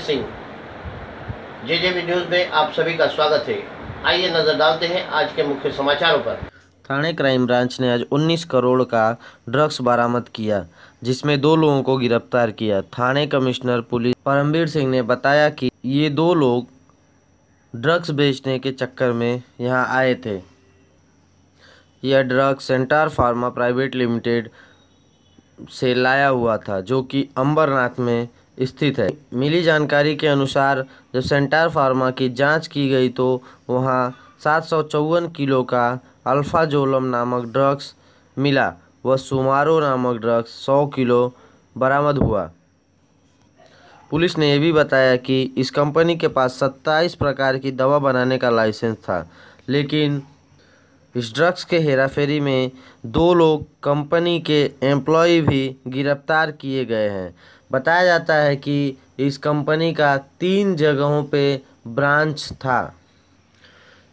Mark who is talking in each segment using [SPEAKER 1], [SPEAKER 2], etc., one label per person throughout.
[SPEAKER 1] Singh. J J B news में आप सभी का स्वागत है। आइए नज़र डालते हैं आज के मुख्य समाचारों पर।
[SPEAKER 2] थाने क्राइम ब्रांच ने आज 19 करोड़ का ड्रग्स बरामद किया, जिसमें दो लोगों को गिरफ़्तार किया। थाने कमिश्नर पुलिस परमवीर सिंह ने बताया कि ये दो लोग ड्रग्स बेचने के चक्कर में यहाँ आए थे। यह drugs Centaur pharma private limited से लाया हुआ था, जो कि अंबरनाथ में स्थित है। मिली जानकारी के अनुसार, जब सेंटार फार्मा की जाँच की गई तो वहाँ सात सौ चौवन किलो का अल्फाजोलम नामक ड्रग्स मिला। व सुमारो नामक ड्रग्स सौ किलो बरामद हुआ। पुलिस ने यह भी बताया कि इस कंपनी के पास सत्ताईस प्रकार की दवा बनाने का लाइसेंस था, लेकिन इस ड्रग्स के हेराफेरी में दो लोग कंपनी के एम्प्लॉय भी गिरफ़्तार किए गए हैं। बताया जाता है कि इस कंपनी का तीन जगहों पे ब्रांच था।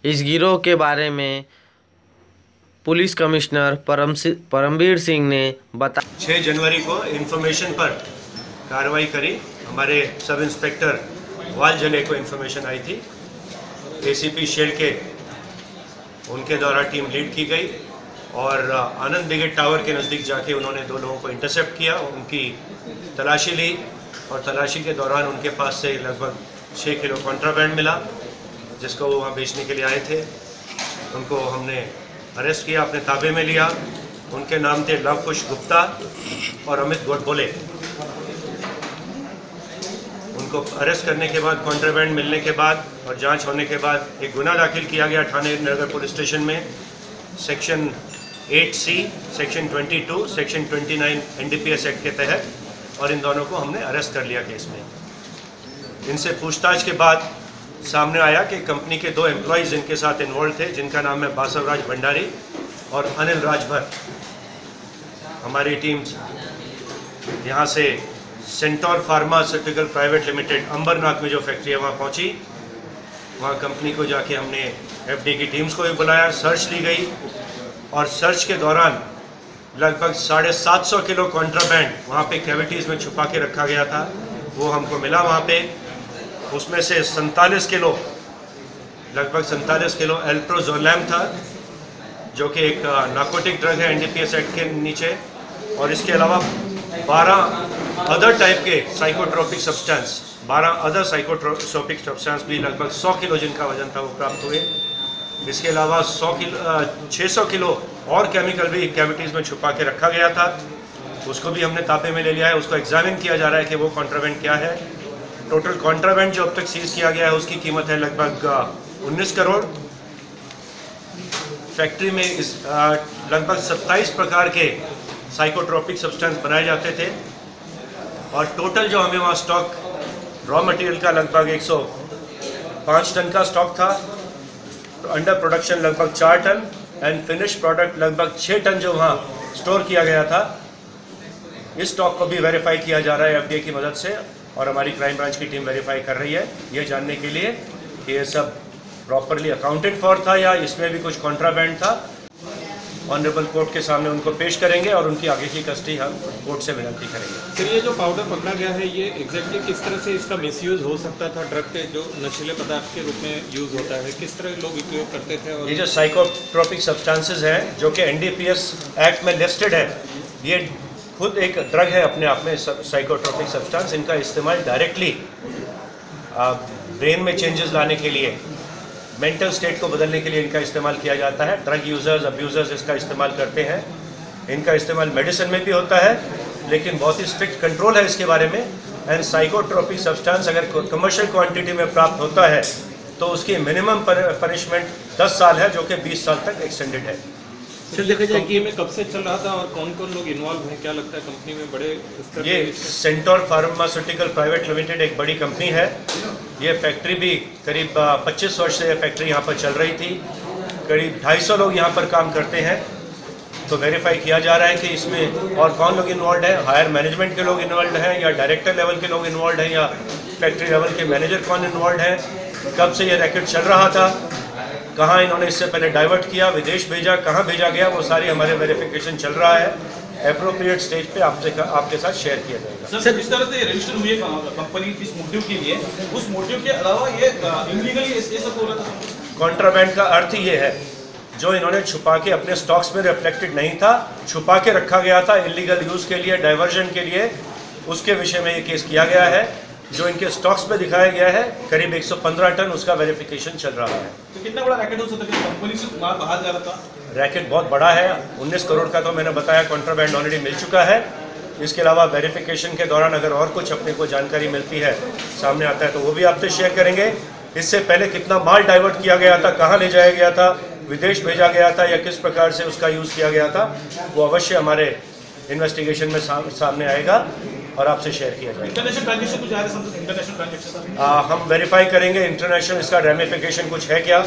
[SPEAKER 2] इस गिरोह के बारे में पुलिस कमिश्नर परम परमवीर सिंह ने बताया
[SPEAKER 3] छः जनवरी को इन्फॉर्मेशन पर कार्रवाई करी। हमारे सब इंस्पेक्टर वाल जले को इन्फॉर्मेशन आई थी। एसीपी शेड के, उनके द्वारा टीम लीड की गई। और आनंद ब्रिगेड टावर के नज़दीक जाके उन्होंने दो लोगों को इंटरसेप्ट किया, उनकी तलाशी ली और तलाशी के दौरान उनके पास से लगभग छः किलो कॉन्ट्राबैंड मिला, जिसको वो वहाँ बेचने के लिए आए थे। उनको हमने अरेस्ट किया, अपने ताबे में लिया। उनके नाम थे लव कुश गुप्ता और अमित गोडबोले। उनको अरेस्ट करने के बाद कॉन्ट्राबैंड मिलने के बाद और जाँच होने के बाद एक गुना दाखिल किया गया थाने नगर पुलिस स्टेशन में। Section 8 C, section 22 section 29 NDPS act के तहत, और इन दोनों को हमने अरेस्ट कर लिया केस में। इनसे पूछताछ के बाद सामने आया कि कंपनी के दो एम्प्लॉयज़ इनके साथ इन्वॉल्व थे, जिनका नाम है बासवराज भंडारी और अनिल राजभर। हमारी टीम यहाँ से Centaur pharmaceutical private limited Ambernath में जो फैक्ट्री है, वहाँ पहुँची। वहाँ कंपनी को जाके हमने एफडी की टीम्स को भी बुलाया सर्च ली गई। और सर्च के दौरान लगभग साढ़े सात सौ किलो कॉन्ट्राबैंड वहाँ पे कैविटीज़ में छुपा के रखा गया था। वो हमको मिला वहाँ पे। उसमें से सैंतालीस किलो, लगभग सैंतालीस किलो एल्ट्रोजोलैम था, जो कि एक नाकोटिक ड्रग है एनडीपीएस एक्ट के नीचे। और इसके अलावा 12 अदर टाइप के psychotropic substance 12 other psychotropic substance भी लगभग 100 किलो जिनका वज़न था वो प्राप्त हुए। इसके अलावा 100 किलो 600 किलो और केमिकल भी कैविटीज़ में छुपा के रखा गया था। उसको भी हमने तापे में ले लिया है। उसको एग्जामिन किया जा रहा है कि वो कॉन्ट्रावेंट क्या है। टोटल कॉन्ट्रावेंट जो अब तक सीज किया गया है, उसकी कीमत है लगभग 19 करोड़। फैक्ट्री में इस लगभग 27 प्रकार के साइकोट्रोपिक सब्सटेंस बनाए जाते थे। और टोटल जो हमें वहाँ स्टॉक रॉ मटेरियल का लगभग 105 टन का स्टॉक था। अंडर प्रोडक्शन लगभग चार टन एंड फिनिश प्रोडक्ट लगभग छः टन जो वहाँ स्टोर किया गया था। इस स्टॉक को भी वेरीफाई किया जा रहा है एफडीए की मदद से और हमारी क्राइम ब्रांच की टीम वेरीफाई कर रही है। ये जानने के लिए कि ये सब प्रॉपरली अकाउंटेड फॉर था या इसमें भी कुछ कॉन्ट्राबैंड था। ऑनरेबल कोर्ट के सामने उनको पेश करेंगे और उनकी आगे की कस्टडी हम कोर्ट से विनती करेंगे।
[SPEAKER 4] फिर ये जो पाउडर पकड़ा गया है ये एग्जैक्टली किस तरह से इसका मिसयूज हो सकता था ड्रग के जो नशीले पदार्थ के रूप में यूज़ होता है? किस तरह लोग उपयोग करते थे और
[SPEAKER 3] ये जो साइकोट्रोपिक सब्सटेंसेज हैं जो कि एनडीपीएस एक्ट में लिस्टेड है ये खुद एक ड्रग है अपने आप में साइकोट्रोपिक सब्सटेंस इनका इस्तेमाल डायरेक्टली ब्रेन में चेंजेस लाने के लिए। मेंटल स्टेट को बदलने के लिए इनका इस्तेमाल किया जाता है। ड्रग यूज़र्स अब्यूज़र्स इसका इस्तेमाल करते हैं। इनका इस्तेमाल मेडिसिन में भी होता है लेकिन बहुत ही स्ट्रिक्ट कंट्रोल है इसके बारे में। एंड साइकोट्रोपिक सब्सटेंस अगर कमर्शियल क्वांटिटी में प्राप्त होता है तो उसकी मिनिमम पनिशमेंट 10 साल है जो कि 20 साल तक एक्सटेंडेड है।
[SPEAKER 4] सर देखा जाए कि में कब से चल रहा था और कौन कौन लोग इन्वॉल्व हैं? क्या लगता है कंपनी में बड़े
[SPEAKER 3] ये सेंटोर फार्मास्यूटिकल प्राइवेट लिमिटेड एक बड़ी कंपनी है। ये फैक्ट्री भी करीब 25 वर्ष से ये फैक्ट्री यहाँ पर चल रही थी। करीब 250 लोग यहाँ पर काम करते हैं। तो वेरीफाई किया जा रहा है कि इसमें और कौन लोग इन्वॉल्व हैं? हायर मैनेजमेंट के लोग इन्वॉल्व हैं या डायरेक्टर लेवल के लोग इन्वॉल्व हैं या फैक्ट्री लेवल के मैनेजर कौन इन्वॉल्व हैं? कब से ये रैकेट चल रहा था? कहाँ इन्होंने इससे पहले डाइवर्ट किया? विदेश भेजा? कहाँ भेजा गया? वो सारी हमारे वेरिफिकेशन चल रहा है। अप्रोप्रिएट स्टेज पे आपसे आपके साथ शेयर किया जाएगा।
[SPEAKER 5] सर जिस तरह से रजिस्टर हुई है कंपनी इस मोटिव के लिए। उस मोटिव के अलावा ये इलीगली ये सब हो रहा था
[SPEAKER 3] कॉन्ट्राबैंड का अर्थ ये है जो इन्होंने छुपा के अपने स्टॉक्स में रिफ्लेक्टेड नहीं था छुपा के रखा गया था इलीगल यूज़ के लिए डाइवर्जन के लिए उसके विषय में ये केस किया गया है जो इनके स्टॉक्स में दिखाया गया है करीब 115 टन उसका वेरिफिकेशन चल रहा है।
[SPEAKER 5] तो कितना बड़ा रैकेट हो सकता है कंपनी से माल बाहर जा रहा था?
[SPEAKER 3] रैकेट बहुत बड़ा है 19 करोड़ का तो मैंने बताया कॉन्ट्राबैंड ऑलरेडी मिल चुका है। इसके अलावा वेरिफिकेशन के दौरान अगर और कुछ अपने को जानकारी मिलती है सामने आता है तो वो भी आपसे शेयर करेंगे। इससे पहले कितना माल डाइवर्ट किया गया था कहाँ ले जाया गया था विदेश भेजा गया था या किस प्रकार से उसका यूज़ किया गया था वो अवश्य हमारे इन्वेस्टिगेशन में साम, सामने आएगा और आपसे शेयर किया जाएगा।
[SPEAKER 5] इंटरनेशनल ट्रांजेक्शन कुछ आ रहे हैं इंटरनेशनल ट्रांजेक्शन
[SPEAKER 3] हम वेरीफाई करेंगे इंटरनेशनल इसका रेमिफिकेशन कुछ है क्या?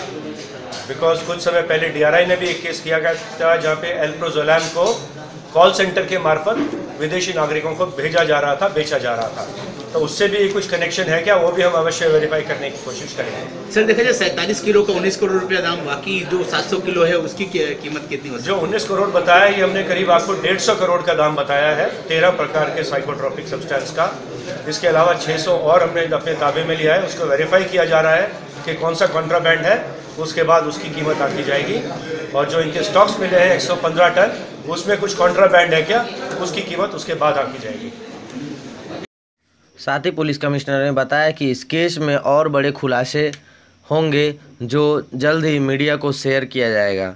[SPEAKER 3] बिकॉज़ कुछ समय पहले डीआरआई ने भी एक केस किया गया था जहाँ पे एल्प्रोजोलैम को कॉल सेंटर के मार्फत विदेशी नागरिकों को भेजा जा रहा था बेचा जा रहा था। तो उससे भी कुछ कनेक्शन है क्या? वो भी हम अवश्य वेरीफाई करने की कोशिश करेंगे।
[SPEAKER 6] सर देखा जाए सैंतालीस किलो का उन्नीस करोड़ रुपया दाम बाकी जो 700 किलो है उसकी कीमत कितनी होती
[SPEAKER 3] जो 19 करोड़ बताया ये हमने करीब आपको डेढ़ सौ करोड़ का दाम बताया है तेरह प्रकार के साइकोट्रॉपिक सब्सटेंस का। इसके अलावा 600 और हमने अपने ताबे में लिया है उसको वेरीफाई किया जा रहा है कि कौन सा कॉन्ट्राबैंड है उसके बाद उसकी कीमत आकी जाएगी। और जो इनके स्टॉक्स मिले हैं 115 टन, उसमें कुछ कॉन्ट्राबैंड है क्या? उसकी कीमत उसके बाद आकी जाएगी।
[SPEAKER 2] साथ ही पुलिस कमिश्नर ने बताया कि इस केस में और बड़े खुलासे होंगे जो जल्द ही मीडिया को शेयर किया जाएगा।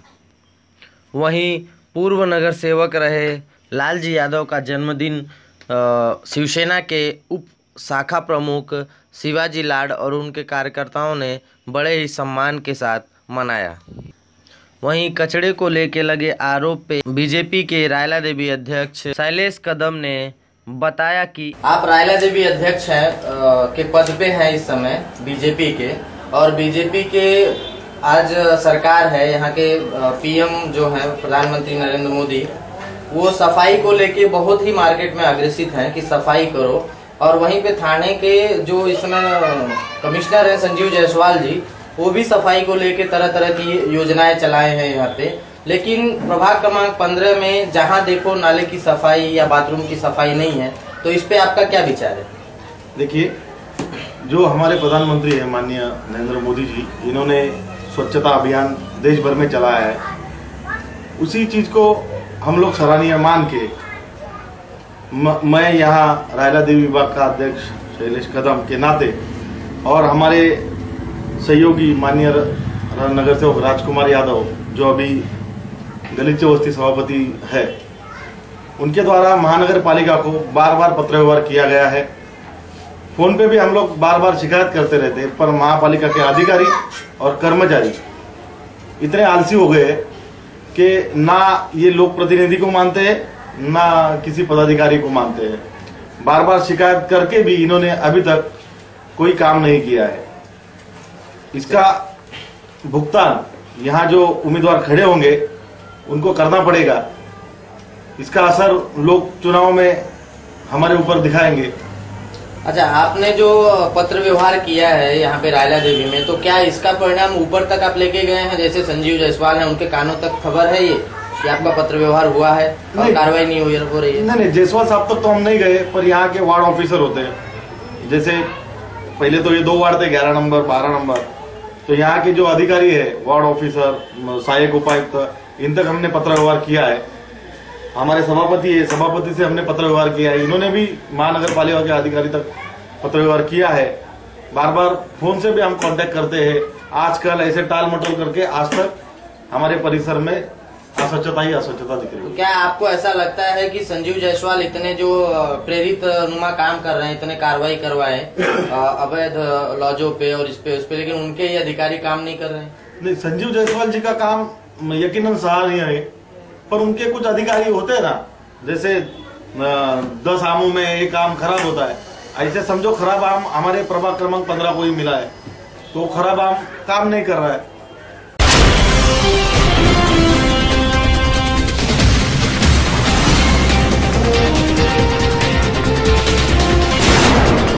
[SPEAKER 2] वहीं पूर्व नगर सेवक रहे लालजी यादव का जन्मदिन शिवसेना के उप शाखा प्रमुख शिवाजी लाड और उनके कार्यकर्ताओं ने बड़े ही सम्मान के साथ मनाया। वहीं कचड़े को लेके लगे आरोप पे बीजेपी के रायला देवी अध्यक्ष शैलेश कदम ने बताया कि आप रायला देवी अध्यक्ष हैं के पद पे हैं इस समय बीजेपी के। और बीजेपी के आज सरकार है, यहाँ के पीएम जो है, प्रधानमंत्री नरेंद्र मोदी, वो सफ़ाई को लेके बहुत ही मार्केट में अग्रेसित हैं कि सफ़ाई करो। और वहीं पे थाने के जो इस कमिश्नर हैं संजीव जायसवाल जी, वो भी सफ़ाई को लेके तरह तरह की योजनाएँ चलाए हैं यहाँ पे। लेकिन प्रभाग क्रमांक पंद्रह में जहाँ देखो नाले की सफ़ाई या बाथरूम की सफ़ाई नहीं है तो इस पे आपका क्या विचार है?
[SPEAKER 7] देखिए, जो हमारे प्रधानमंत्री हैं माननीय नरेंद्र मोदी जी, इन्होंने स्वच्छता अभियान देश भर में चलाया है। उसी चीज़ को हम लोग सराहनीय मान के म, यहाँ रायला देवी विभाग का अध्यक्ष शैलेश कदम के नाते और हमारे सहयोगी माननीय नगर सेवक राजकुमार यादव जो अभी गलीचे बस्ती सभापति है उनके द्वारा महानगर पालिका को बार बार पत्र व्यवहार किया गया है। फ़ोन पे भी हम लोग बार बार शिकायत करते रहते हैं पर महापालिका के अधिकारी और कर्मचारी इतने आलसी हो गए कि ना ये लोक प्रतिनिधि को मानते हैं ना किसी पदाधिकारी को मानते हैं। बार बार शिकायत करके भी इन्होंने अभी तक कोई काम नहीं किया है। इसका भुगतान यहाँ जो उम्मीदवार खड़े होंगे, उनको करना पड़ेगा। इसका असर लोग चुनाव में हमारे ऊपर दिखाएँगे।
[SPEAKER 2] अच्छा आपने जो पत्र व्यवहार किया है यहाँ पे रायला देवी में तो क्या इसका परिणाम ऊपर तक आप लेके गए हैं? जैसे संजीव जायसवाल हैं, उनके कानों तक खबर है ये? कि आपका पत्र व्यवहार हुआ है और। कार्रवाई नहीं हुई हो रही है।
[SPEAKER 7] नहीं नहीं जायसवाल साहब तक तो हम नहीं गए पर यहाँ के वार्ड ऑफिसर होते हैं। जैसे पहले तो ये दो वार्ड थे ग्यारह नंबर बारह नंबर। तो यहाँ के जो अधिकारी है वार्ड ऑफिसर सहायक उपायुक्त इन तक हमने पत्र व्यवहार किया है। हमारे सभापति है सभापति से हमने पत्र व्यवहार किया है। इन्होंने भी महानगर पालिका के अधिकारी तक पत्र व्यवहार किया है। बार बार फ़ोन से भी हम कांटेक्ट करते हैं। आजकल ऐसे टाल मटोल करके आज तक हमारे परिसर में अस्वच्छता ही अस्वच्छता दिख रही है।
[SPEAKER 2] तो क्या आपको ऐसा लगता है कि संजीव जायसवाल इतने जो प्रेरित नुमा काम कर रहे हैं इतने कार्रवाई करवाए अवैध लॉजो पे और इस पे उस पे लेकिन उनके ही अधिकारी काम नहीं कर रहे हैं?
[SPEAKER 7] नहीं संजीव जायसवाल जी का काम यकीन सराहनीय है पर उनके कुछ अधिकारी होते हैं ना जैसे दस आमों में एक आम खराब होता है ऐसे समझो खराब आम हमारे प्रभाग क्रमांक पंद्रह को ही मिला है तो खराब आम काम नहीं कर रहा है।